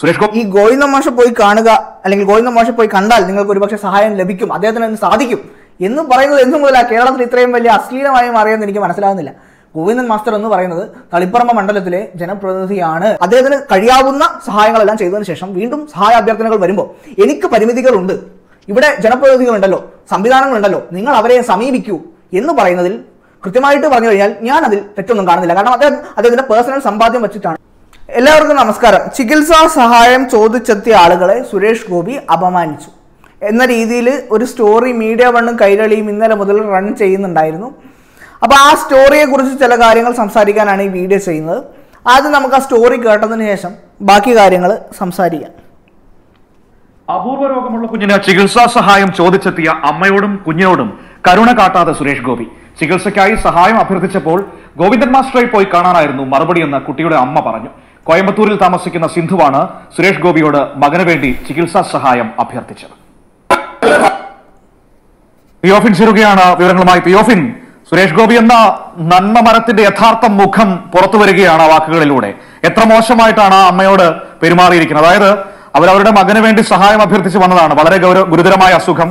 സുരേഷ് ഗോപി ഈ ഗോവിന്ദ മാഷ പോയി കാണുക അല്ലെങ്കിൽ ഗോവിന്ദ മാഷ പോയി കണ്ടാൽ നിങ്ങൾക്ക് ഒരുപക്ഷെ സഹായം ലഭിക്കും. അദ്ദേഹത്തിന് സാധിക്കും. എന്ന് പറയുന്നത് എന്നു മുതലാ കേരളത്തിൽ ഇത്രയും വലിയ അശ്ലീലമായി മാറിയെന്ന് എനിക്ക് മനസ്സിലാകുന്നില്ല. ഗോവിന്ദൻ മാസ്റ്റർ എന്ന് പറയുന്നത് തളിപ്പറമ്പ മണ്ഡലത്തിലെ ജനപ്രതിനിധിയാണ്. അദ്ദേഹത്തിന് കഴിയാവുന്ന സഹായങ്ങളെല്ലാം ചെയ്തതിനു ശേഷം വീണ്ടും സഹായ അഭ്യർത്ഥനകൾ വരുമ്പോൾ എനിക്ക് പരിമിതികളുണ്ട്. ഇവിടെ ജനപ്രതിനിധികളുണ്ടല്ലോ സംവിധാനങ്ങളുണ്ടല്ലോ നിങ്ങൾ അവരെ സമീപിക്കൂ എന്ന് പറയുന്നതിൽ കൃത്യമായിട്ട് പറഞ്ഞു കഴിഞ്ഞാൽ ഞാൻ അതിൽ തെറ്റൊന്നും കാണുന്നില്ല. കാരണം അദ്ദേഹം അദ്ദേഹത്തിന്റെ പേഴ്സണൽ സമ്പാദ്യം വെച്ചിട്ടാണ്. എല്ലാവർക്കും നമസ്കാരം. ചികിത്സാ സഹായം ചോദിച്ചെത്തിയ ആളുകളെ സുരേഷ് ഗോപി അപമാനിച്ചു. എന്ന രീതിയിൽ ഒരു സ്റ്റോറി മീഡിയ വണ്ണും കൈരളിയും ഇന്നലെ മുതൽ റൺ ചെയ്യുന്നുണ്ടായിരുന്നു. അപ്പോൾ ആ സ്റ്റോറിയെക്കുറിച്ച് ചില കാര്യങ്ങൾ സംസാരിക്കാനാണ് ഈ വീഡിയോ ചെയ്യുന്നത്. ആദ്യം നമുക്ക് ആ സ്റ്റോറി കേട്ടതിന് ശേഷം ബാക്കി കാര്യങ്ങൾ സംസാരിക്കാം. അപൂർവ രോഗമുള്ള കുഞ്ഞിന് ചികിത്സാ സഹായം ചോദിച്ചെത്തിയ അമ്മയോടും കുഞ്ഞിനോടും കരുണ കാട്ടാതെ സുരേഷ് ഗോപി. ചികിത്സയ്ക്കായി സഹായം അഭ്യർത്ഥിച്ചപ്പോൾ ഗോവിന്ദൻ മാസ്റ്ററെ പോയി കാണാനായിരുന്നു മറുപടിയെന്ന് കുട്ടിയുടെ അമ്മ പറഞ്ഞു. കോയമ്പത്തൂരിൽ താമസിക്കുന്ന സിന്ധുവാണ് സുരേഷ് ഗോപിയോട് മകന് വേണ്ടി ചികിത്സാ സഹായം അഭ്യർത്ഥിച്ചത്. പിയോഫിൻ ചേരുകയാണ് വിവരങ്ങളുമായി പിയോഫിൻ സുരേഷ് ഗോപി എന്ന നന്മ മരത്തിന്റെ യഥാർത്ഥ മുഖം പുറത്തു വരികയാണ് ആ വാക്കുകളിലൂടെ. എത്ര മോശമായിട്ടാണ് ആ അമ്മയോട് പെരുമാറിയിരിക്കുന്നത്? അതായത് അവരവരുടെ മകന് വേണ്ടി സഹായം അഭ്യർത്ഥിച്ച് വന്നതാണ്. വളരെ ഗൗരവ ഗുരുതരമായ അസുഖം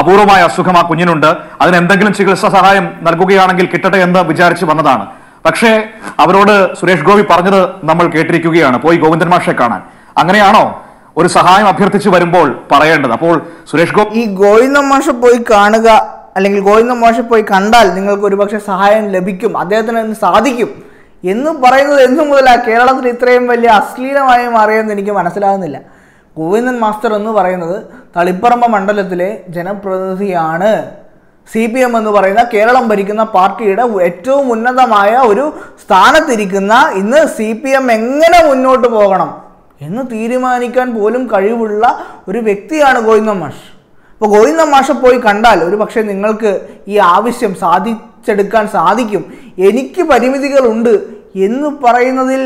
അപൂർവമായ അസുഖം ആ കുഞ്ഞിനുണ്ട്. അതിന് എന്തെങ്കിലും ചികിത്സാ സഹായം നൽകുകയാണെങ്കിൽ കിട്ടട്ടെ എന്ന് വിചാരിച്ച് വന്നതാണ്. പക്ഷേ അവരോട് സുരേഷ് ഗോപി പറഞ്ഞത് നമ്മൾ കേട്ടിരിക്കുകയാണ്. പോയി ഗോവിന്ദൻ മാഷെ കാണാൻ. അങ്ങനെയാണോ? ഒരു സഹായം അഭ്യർത്ഥിച്ച് വരുമ്പോൾ പറയേണ്ടത്. അപ്പോൾ സുരേഷ് ഗോപി ഈ ഗോവിന്ദ മാഷ പോയി കാണുക അല്ലെങ്കിൽ ഗോവിന്ദൻ മാഷ പോയി കണ്ടാൽ നിങ്ങൾക്ക് ഒരുപക്ഷെ സഹായം ലഭിക്കും. അദ്ദേഹത്തിന് സാധിക്കും. എന്ന് പറയുന്നത് എന്നു മുതലാ? കേരളത്തിൽ ഇത്രയും വലിയ അശ്ലീലമായി മാറിയെന്ന് എനിക്ക് മനസ്സിലാകുന്നില്ല. ഗോവിന്ദൻ മാസ്റ്റർ എന്ന് പറയുന്നത് തളിപ്പറമ്പ മണ്ഡലത്തിലെ ജനപ്രതിനിധിയാണ്. സി പി എം എന്ന് പറയുന്ന കേരളം ഭരിക്കുന്ന പാർട്ടിയുടെ ഏറ്റവും ഉന്നതമായ ഒരു സ്ഥാനത്തിരിക്കുന്ന ഇന്ന് സി പി എം എങ്ങനെ മുന്നോട്ട് പോകണം എന്ന് തീരുമാനിക്കാൻ പോലും കഴിവുള്ള ഒരു വ്യക്തിയാണ് ഗോവിന്ദ മാഷ്. അപ്പോൾ ഗോവിന്ദ മാഷെ പോയി കണ്ടാൽ ഒരു പക്ഷേ നിങ്ങൾക്ക് ഈ ആവശ്യം സാധിച്ചെടുക്കാൻ സാധിക്കും. എനിക്ക് പരിമിതികളുണ്ട് എന്ന് പറയുന്നതിൽ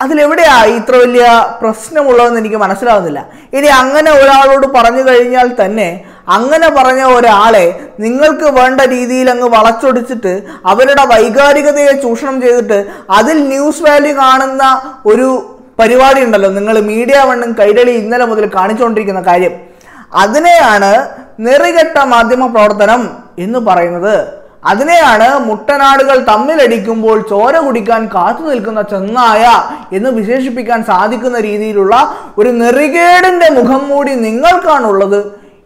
അതിലെവിടെയാ ഇത്ര വലിയ പ്രശ്നമുള്ളതെന്ന് എനിക്ക് മനസ്സിലാവുന്നില്ല. ഇനി അങ്ങനെ ഒരാളോട് പറഞ്ഞു കഴിഞ്ഞാൽ തന്നെ അങ്ങനെ പറഞ്ഞ ഒരാളെ നിങ്ങൾക്ക് വേണ്ട രീതിയിൽ അങ്ങ് വളച്ചൊടിച്ചിട്ട് അവരുടെ വൈകാരികതയെ ചൂഷണം ചെയ്തിട്ട് അതിൽ ന്യൂസ് വാല്യൂ കാണുന്ന ഒരു പരിപാടി ഉണ്ടല്ലോ. നിങ്ങൾ മീഡിയ വണ്ണും കൈരളി ഇന്നലെ മുതൽ കാണിച്ചുകൊണ്ടിരിക്കുന്ന കാര്യം. അതിനെയാണ് നെറികെട്ട മാധ്യമ പ്രവർത്തനം എന്ന് പറയുന്നത്. അതിനെയാണ് മുട്ടനാടുകൾ തമ്മിലടിക്കുമ്പോൾ ചോര കുടിക്കാൻ കാത്തു നിൽക്കുന്ന ചെന്നായ എന്ന് വിശേഷിപ്പിക്കാൻ സാധിക്കുന്ന രീതിയിലുള്ള ഒരു നെറികേടിന്റെ മുഖം മൂടി നിങ്ങൾക്കാണുള്ളത്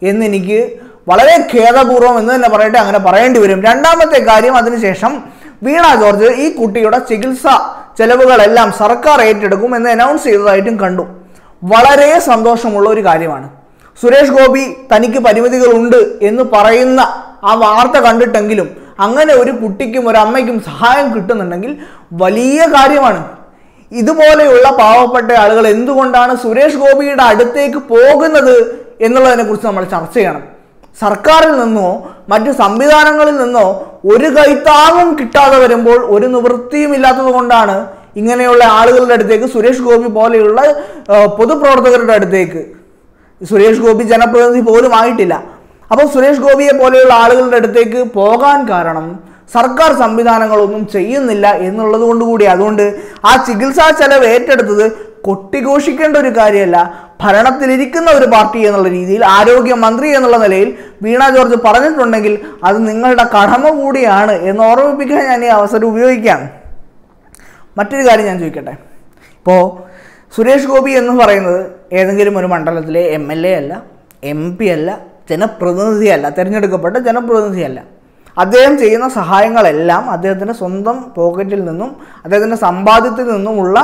എന്നെനിക്ക് വളരെ ഖേദപൂർവം എന്ന് തന്നെ പറയട്ടെ അങ്ങനെ പറയേണ്ടി വരും. രണ്ടാമത്തെ കാര്യം അതിനുശേഷം വീണ ജോർജ് ഈ കുട്ടിയുടെ ചികിത്സ ചെലവുകളെല്ലാം സർക്കാർ ഏറ്റെടുക്കും എന്ന് അനൗൺസ് ചെയ്തതായിട്ടും കണ്ടു. വളരെ സന്തോഷമുള്ള ഒരു കാര്യമാണ്. സുരേഷ് ഗോപി തനിക്ക് പരിമിതികളുണ്ട് എന്ന് പറയുന്ന ആ വാർത്ത കണ്ടിട്ടെങ്കിലും അങ്ങനെ ഒരു കുട്ടിക്കും ഒരു അമ്മയ്ക്കും സഹായം കിട്ടുന്നുണ്ടെങ്കിൽ വലിയ കാര്യമാണ്. ഇതുപോലെയുള്ള പാവപ്പെട്ട ആളുകൾ എന്തുകൊണ്ടാണ് സുരേഷ് ഗോപിയുടെ അടുത്തേക്ക് പോകുന്നത് എന്നുള്ളതിനെ കുറിച്ച് നമ്മൾ ചർച്ച ചെയ്യണം. സർക്കാരിൽ നിന്നോ മറ്റ് സംവിധാനങ്ങളിൽ നിന്നോ ഒരു കൈത്താങ്ങും കിട്ടാതെ വരുമ്പോൾ ഒരു നിവൃത്തിയും ഇല്ലാത്തത് കൊണ്ടാണ് ഇങ്ങനെയുള്ള ആളുകളുടെ അടുത്തേക്ക് സുരേഷ് ഗോപി പോലെയുള്ള പൊതുപ്രവർത്തകരുടെ അടുത്തേക്ക്. സുരേഷ് ഗോപി ജനപ്രതിനിധി പോലും ആയിട്ടില്ല. അപ്പോൾ സുരേഷ് ഗോപിയെ പോലെയുള്ള ആളുകളുടെ അടുത്തേക്ക് പോകാൻ കാരണം സർക്കാർ സംവിധാനങ്ങളൊന്നും ചെയ്യുന്നില്ല എന്നുള്ളത് കൊണ്ട് കൂടി. അതുകൊണ്ട് ആ ചികിത്സാ ചെലവ് ഏറ്റെടുത്തത് കൊട്ടിഘോഷിക്കേണ്ട ഒരു കാര്യമല്ല. ഭരണത്തിലിരിക്കുന്ന ഒരു പാർട്ടി എന്നുള്ള രീതിയിൽ ആരോഗ്യമന്ത്രി എന്നുള്ള നിലയിൽ വീണ ജോർജ് പറഞ്ഞിട്ടുണ്ടെങ്കിൽ അത് നിങ്ങളുടെ കടമ കൂടിയാണ് എന്ന് ഓർമ്മിപ്പിക്കാൻ ഞാൻ ഈ അവസരം ഉപയോഗിക്കാം. മറ്റൊരു കാര്യം ഞാൻ ചോദിക്കട്ടെ. ഇപ്പോൾ സുരേഷ് ഗോപി എന്ന് പറയുന്നത് ഏതെങ്കിലും ഒരു മണ്ഡലത്തിലെ എം എൽ എ അല്ല എം പി അല്ല ജനപ്രതിനിധിയല്ല തിരഞ്ഞെടുക്കപ്പെട്ട ജനപ്രതിനിധിയല്ല. അദ്ദേഹം ചെയ്യുന്ന സഹായങ്ങളെല്ലാം അദ്ദേഹത്തിന്റെ സ്വന്തം പോക്കറ്റിൽ നിന്നും അദ്ദേഹത്തിന്റെ സമ്പാദ്യത്തിൽ നിന്നുമുള്ള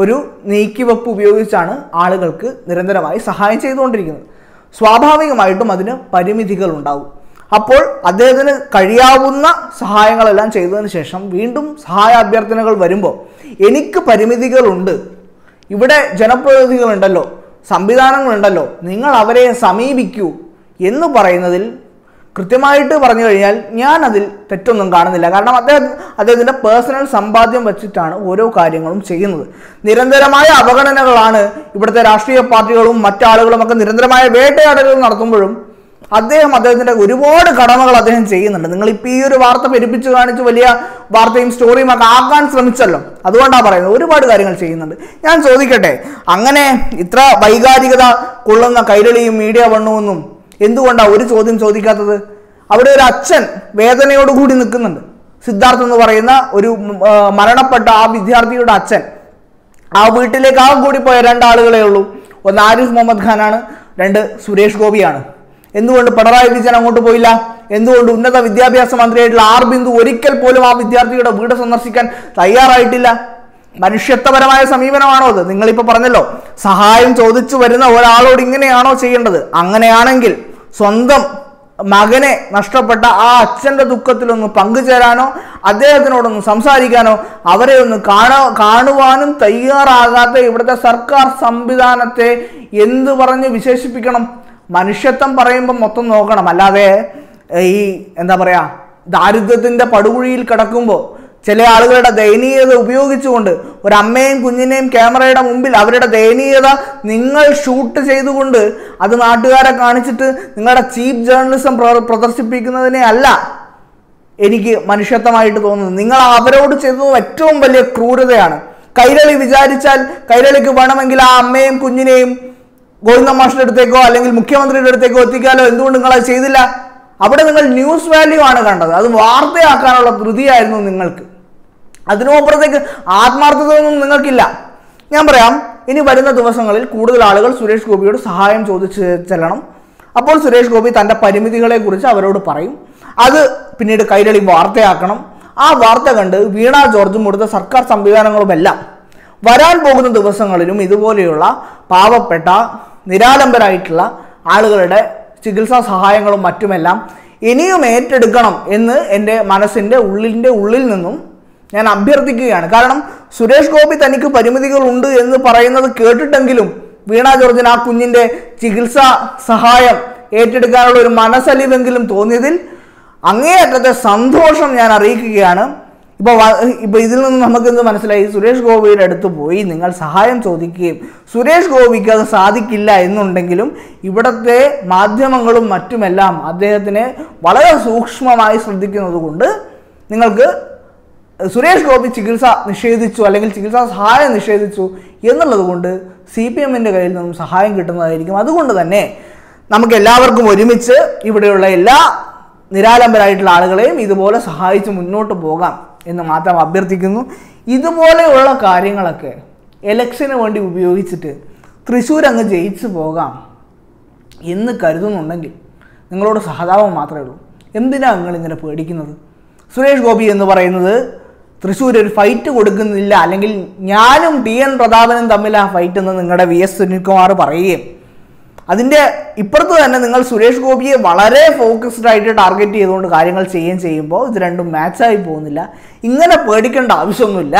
ഒരു നീക്കിവെപ്പ് ഉപയോഗിച്ചാണ് ആളുകൾക്ക് നിരന്തരമായി സഹായം ചെയ്തുകൊണ്ടിരിക്കുന്നത്. സ്വാഭാവികമായിട്ടും അതിന് പരിമിതികൾ ഉണ്ടാവും അപ്പോൾ അദ്ദേഹത്തിന് കഴിയാവുന്ന സഹായങ്ങളെല്ലാം ചെയ്തതിന് ശേഷം വീണ്ടും സഹായ അഭ്യർത്ഥനകൾ വരുമ്പോൾ എനിക്ക് പരിമിതികളുണ്ട്. ഇവിടെ ജനപ്രതിനിധികളുണ്ടല്ലോ സംവിധാനങ്ങളുണ്ടല്ലോ നിങ്ങൾ അവരെ സമീപിക്കൂ എന്ന് പറയുന്നതിൽ കൃത്യമായിട്ട് പറഞ്ഞു കഴിഞ്ഞാൽ ഞാൻ അതിൽ തെറ്റൊന്നും കാണുന്നില്ല. കാരണം അദ്ദേഹം അദ്ദേഹത്തിന്റെ പേഴ്സണൽ സമ്പാദ്യം വെച്ചിട്ടാണ് ഓരോ കാര്യങ്ങളും ചെയ്യുന്നത്. നിരന്തരമായ അവഗണനകളാണ് ഇവിടുത്തെ രാഷ്ട്രീയ പാർട്ടികളും മറ്റാളുകളും ഒക്കെ നിരന്തരമായ വേട്ടയാടലുകൾ നടത്തുമ്പോഴും അദ്ദേഹം അദ്ദേഹത്തിന്റെ ഒരുപാട് കടമകൾ അദ്ദേഹം ചെയ്യുന്നുണ്ട്. നിങ്ങൾ ഇപ്പോൾ ഈ ഒരു വാർത്ത പെരുപ്പിച്ച് കാണിച്ച് വലിയ വാർത്തയും സ്റ്റോറിയും ഒക്കെ ആക്കാൻ ശ്രമിച്ചല്ലോ. അതുകൊണ്ടാണ് പറയുന്നത്. ഒരുപാട് കാര്യങ്ങൾ ചെയ്യുന്നുണ്ട്. ഞാൻ ചോദിക്കട്ടെ അങ്ങനെ ഇത്ര വൈകാരികത കൊള്ളുന്ന കൈരളിയും മീഡിയ വണ്ണുവെന്നും എന്തുകൊണ്ടാണ് ഒരു ചോദ്യം ചോദിക്കാത്തത്? അവിടെ ഒരു അച്ഛൻ വേദനയോടുകൂടി നിൽക്കുന്നുണ്ട്. സിദ്ധാർത്ഥ് എന്ന് പറയുന്ന ഒരു മരണപ്പെട്ട ആ വിദ്യാർത്ഥിയുടെ അച്ഛൻ. ആ വീട്ടിലേക്ക് കൂടി പോയ രണ്ടാളുകളേ ഉള്ളൂ. ഒന്ന് ആരിഫ് മുഹമ്മദ് ഖാനാണ് രണ്ട് സുരേഷ് ഗോപിയാണ്. എന്തുകൊണ്ട് പിണറായി വിജയൻ അങ്ങോട്ട് പോയില്ല? എന്തുകൊണ്ട് ഉന്നത വിദ്യാഭ്യാസ മന്ത്രിയായിട്ടുള്ള ആർ ബിന്ദു ഒരിക്കൽ പോലും ആ വിദ്യാർത്ഥിയുടെ വീട് സന്ദർശിക്കാൻ തയ്യാറായിട്ടില്ല? മനുഷ്യത്വപരമായ സമീപനമാണോ അത്? നിങ്ങളിപ്പോൾ പറഞ്ഞല്ലോ സഹായം ചോദിച്ചു വരുന്ന ഒരാളോട് ഇങ്ങനെയാണോ ചെയ്യേണ്ടത്? അങ്ങനെയാണെങ്കിൽ സ്വന്തം മകനെ നഷ്ടപ്പെട്ട ആ അച്ഛന്റെ ദുഃഖത്തിലൊന്ന് പങ്കുചേരാനോ അദ്ദേഹത്തിനോടൊന്ന് സംസാരിക്കാനോ അവരെ ഒന്ന് കാണാ കാണുവാനും തയ്യാറാകാത്ത ഇവിടുത്തെ സർക്കാർ സംവിധാനത്തെ എന്ത് പറഞ്ഞ് വിശേഷിപ്പിക്കണം? മനുഷ്യത്വം പറയുമ്പോൾ മൊത്തം നോക്കണം. അല്ലാതെ ഈ എന്താ പറയുക ദാരിദ്ര്യത്തിന്റെ പടുകുഴിയിൽ കിടക്കുമ്പോൾ ചില ആളുകളുടെ ദയനീയത ഉപയോഗിച്ചുകൊണ്ട് ഒരു അമ്മയും കുഞ്ഞിനെയും ക്യാമറയുടെ മുമ്പിൽ അവരുടെ ദയനീയത നിങ്ങൾ ഷൂട്ട് ചെയ്തുകൊണ്ട് അത് നാട്ടുകാരെ കാണിച്ചിട്ട് നിങ്ങളുടെ ചീപ്പ് ജേർണലിസം പ്ര- പ്രദർശിപ്പിക്കുന്നതിനെ അല്ല എനിക്ക് മനുഷ്യത്വമായിട്ട് തോന്നുന്നത്. നിങ്ങൾ അവരോട് ചെയ്തത് ഏറ്റവും വലിയ ക്രൂരതയാണ്. കൈരളി വിചാരിച്ചാൽ കൈരളിക്ക് വേണമെങ്കിൽ ആ അമ്മയും കുഞ്ഞിനെയും ഗോവിന്ദ മാഷിന്റെ അടുത്തേക്കോ അല്ലെങ്കിൽ മുഖ്യമന്ത്രിയുടെ അടുത്തേക്കോ എത്തിക്കാലോ. എന്തുകൊണ്ട് നിങ്ങൾ അത് ചെയ്തില്ല? അവിടെ നിങ്ങൾ ന്യൂസ് വാല്യൂ ആണ് കണ്ടത്. അത് വാർത്തയാക്കാനുള്ള ധൃതിയായിരുന്നു നിങ്ങൾക്ക്. അതിനുമപ്പുറത്തേക്ക് ആത്മാർത്ഥതയൊന്നും നിങ്ങൾക്കില്ല. ഞാൻ പറയാം ഇനി വരുന്ന ദിവസങ്ങളിൽ കൂടുതൽ ആളുകൾ സുരേഷ് ഗോപിയോട് സഹായം ചോദിച്ച് ചെല്ലണം. അപ്പോൾ സുരേഷ് ഗോപി തന്റെ പരിമിതികളെക്കുറിച്ച് അവരോട് പറയും. അത് പിന്നീട് കൈരളി വാർത്തയാക്കണം. ആ വാർത്ത കണ്ട് വീണ ജോർജും ഇവിടുത്തെ സർക്കാർ സംവിധാനങ്ങളുമെല്ലാം. വരാൻ പോകുന്ന ദിവസങ്ങളിലും ഇതുപോലെയുള്ള പാവപ്പെട്ട നിരാലംബരായിട്ടുള്ള ആളുകളുടെ ചികിത്സാ സഹായങ്ങളും മറ്റുമെല്ലാം ഇനിയും ഏറ്റെടുക്കണം എന്ന് എന്റെ മനസ്സിന്റെ ഉള്ളിന്റെ ഉള്ളിൽ നിന്നും ഞാൻ അഭ്യർത്ഥിക്കുകയാണ്. കാരണം സുരേഷ് ഗോപി തനിക്ക് പരിമിതികൾ ഉണ്ട് എന്ന് പറയുന്നത് കേട്ടിട്ടെങ്കിലും വീണ ജോർജിന് ആ കുഞ്ഞിന്റെ ചികിത്സാ സഹായം ഏറ്റെടുക്കാനുള്ള ഒരു മനസ്സലിവെങ്കിലും തോന്നിയതിൽ അങ്ങേയറ്റത്തെ സന്തോഷം ഞാൻ അറിയിക്കുകയാണ്. ഇപ്പോൾ ഇപ്പോൾ ഇതിൽ നിന്ന് നമുക്ക് എന്ത് മനസ്സിലായി? സുരേഷ് ഗോപിയുടെ അടുത്ത് പോയി നിങ്ങൾ സഹായം ചോദിക്കുകയും സുരേഷ് ഗോപിക്ക് അത് സാധിക്കില്ല എന്നുണ്ടെങ്കിലും ഇവിടുത്തെ മാധ്യമങ്ങളും മറ്റുമെല്ലാം അദ്ദേഹത്തിനെ വളരെ സൂക്ഷ്മമായി ശ്രദ്ധിക്കുന്നത് കൊണ്ട് നിങ്ങൾക്ക് സുരേഷ് ഗോപി ചികിത്സ നിഷേധിച്ചു അല്ലെങ്കിൽ ചികിത്സാ സഹായം നിഷേധിച്ചു എന്നുള്ളത് കൊണ്ട് സി പി എമ്മിന്റെ കയ്യിൽ നിന്നും സഹായം കിട്ടുന്നതായിരിക്കും. അതുകൊണ്ട് തന്നെ നമുക്ക് എല്ലാവർക്കും ഒരുമിച്ച് ഇവിടെയുള്ള എല്ലാ നിരാലംബരായിട്ടുള്ള ആളുകളെയും ഇതുപോലെ സഹായിച്ച് മുന്നോട്ട് പോകാം എന്ന് മാത്രം അഭ്യർത്ഥിക്കുന്നു. ഇതുപോലെയുള്ള കാര്യങ്ങളൊക്കെ എലക്ഷന് വേണ്ടി ഉപയോഗിച്ചിട്ട് തൃശ്ശൂർ അങ്ങ് ജയിച്ചു പോകാം എന്ന് കരുതുന്നുണ്ടെങ്കിൽ നിങ്ങളോട് സഹതാപം മാത്രമേ ഉള്ളൂ. എന്തിനാണ് നിങ്ങൾ ഇങ്ങനെ പേടിക്കുന്നത്? സുരേഷ് ഗോപി എന്ന് പറയുന്നത് തൃശ്ശൂർ ഒരു ഫൈറ്റ് കൊടുക്കുന്നില്ല. അല്ലെങ്കിൽ ഞാനും ടി എൻ പ്രതാപനും തമ്മിൽ ആ ഫൈറ്റ് എന്ന് നിങ്ങളുടെ വി എസ് സുനിൽകുമാർ പറയുകയും. അതിന്റെ ഇപ്പുറത്ത് തന്നെ നിങ്ങൾ സുരേഷ് ഗോപിയെ വളരെ ഫോക്കസ്ഡ് ആയിട്ട് ടാർഗറ്റ് ചെയ്തുകൊണ്ട് കാര്യങ്ങൾ ചെയ്യുകയും ചെയ്യുമ്പോൾ ഇത് രണ്ടും മാച്ചായി പോകുന്നില്ല. ഇങ്ങനെ പേടിക്കേണ്ട ആവശ്യമൊന്നുമില്ല.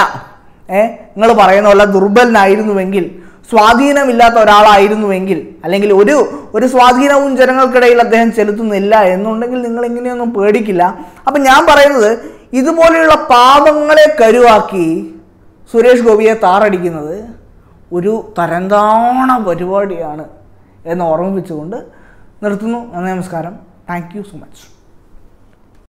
ഏ? നിങ്ങൾ പറയുന്ന പോലെ ദുർബലനായിരുന്നുവെങ്കിൽ സ്വാധീനമില്ലാത്ത ഒരാളായിരുന്നുവെങ്കിൽ അല്ലെങ്കിൽ ഒരു ഒരു സ്വാധീനവും ജനങ്ങൾക്കിടയിൽ അദ്ദേഹം ചെലുത്തുന്നില്ല എന്നുണ്ടെങ്കിൽ നിങ്ങൾ എങ്ങനെയൊന്നും പേടിക്കില്ല. അപ്പം ഞാൻ പറയുന്നത് ഇതുപോലെയുള്ള പാപങ്ങളെ കരുവാക്കി സുരേഷ് ഗോപിയെ താറടിക്കുന്നത് ഒരു തരംതാണ പരിപാടിയാണ് എന്ന് ഓർമ്മിപ്പിച്ചുകൊണ്ട് നിർത്തുന്നു. നന്ദി നമസ്കാരം. Thank you so much